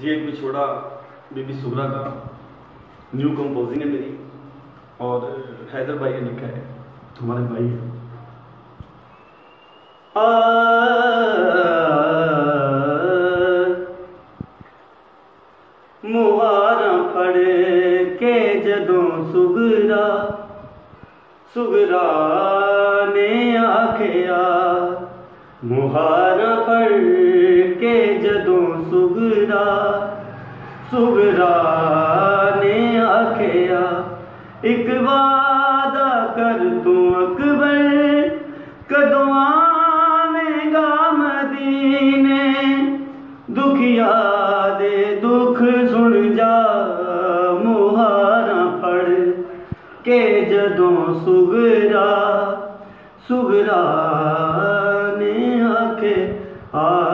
ये एक बिछोड़ा बीबी सुगरा का न्यू कंपोजिंग है मेरी। और हैदर भाई ने लिखा है। तुम्हारे भाई है। मुहारा पढ़ के जदों सुगरा सुगरा ने आखिया, मुहारा पढ़ सुगरा सुगरा ने आखिया एक वादा कर तू अकबर, कदों आवेगा मदीने? दुखिया दे दुख सुन जा मुहारा फड़ के जदों सुगरा सुगरा ने आखे, आ